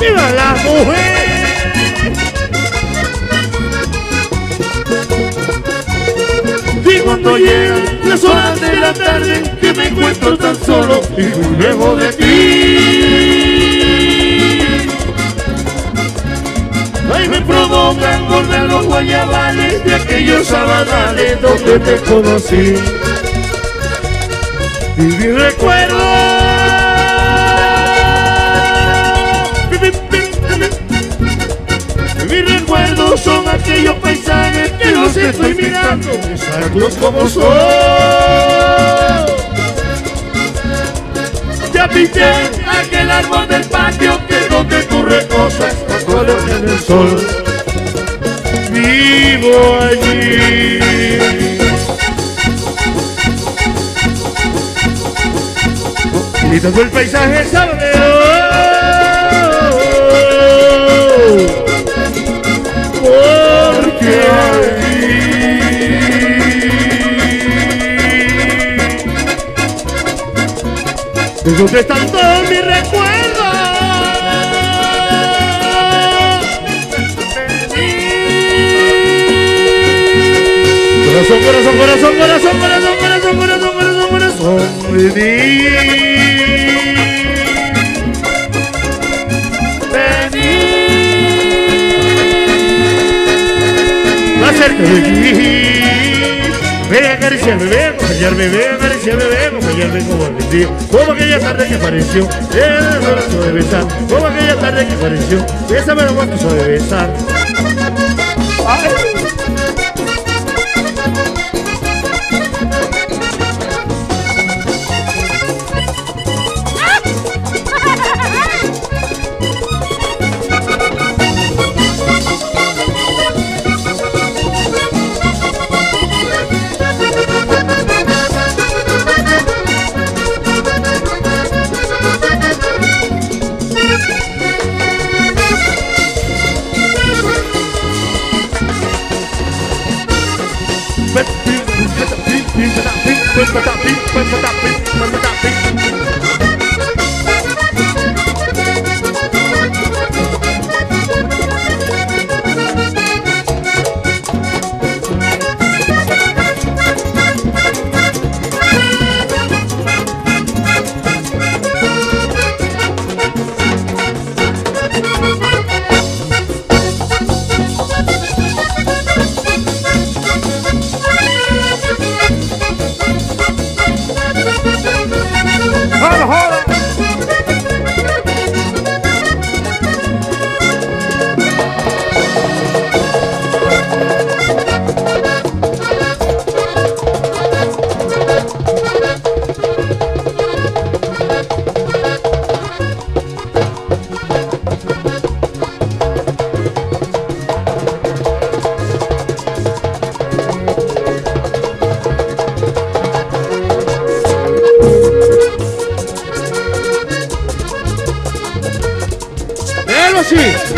¡Viva la mujer! Y cuando llegan las horas de la tarde que me encuentro tan solo y muy lejos de ti. Ay, me provocan volver los guayabales de aquellos sabadales donde te conocí. Y mi recuerdo los estoy mirando, exactos como son. Ya pinté aquel árbol del patio que es donde tú reposas cuando en el sol. Vivo allí. Y todo el paisaje sabrero. Donde están todos mis recuerdos. Corazón, corazón, corazón, corazón, corazón, corazón, corazón, corazón, corazón de Más cerca de. Ven a acariciarme, ven a acompañarme, dice bebé, porque ya vengo amanecido. Como aquella tarde que apareció, esa me la suave besar. Como aquella tarde que apareció, esa me la suave besar. ¡Ay! Beat pimp, Beat pimp, Beat pimp, Beat pimp, Beat pimp, así.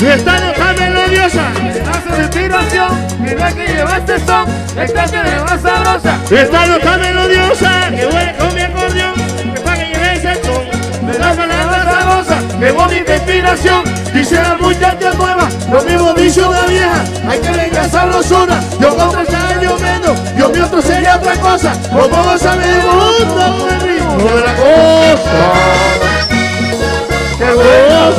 Y esta nota melodiosa Hace respiración, mira que llevaste son, esta te más sabrosa. Esta nota melodiosa que huele con mi acordeón. Que pa' que lleve ese son. Me da palabra sabrosa, qué bonita inspiración. Dice la muchacha nueva, lo mismo dicho la vieja. Hay que venga sabrosona, yo con tres años menos, yo mi otro sería otra cosa. Como vos sabemos, juntos el ritmo de la cosa. Qué bueno,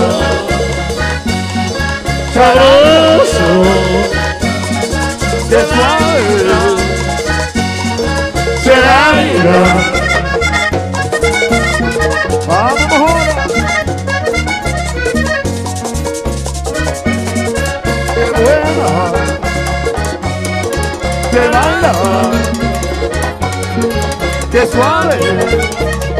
sabroso qué suave, será vida que baila, que suave.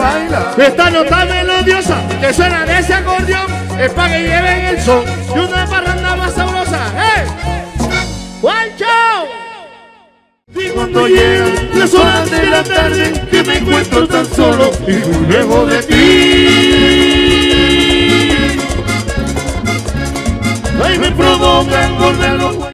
Esta nota melodiosa que suena de ese acordeón es para que lleven el son y una parranda más sabrosa. ¡Eh! ¡Juancho! Y cuando llegan las horas de la tarde que me encuentro tan solo y muy lejos de ti. Ay, me provocan volverlo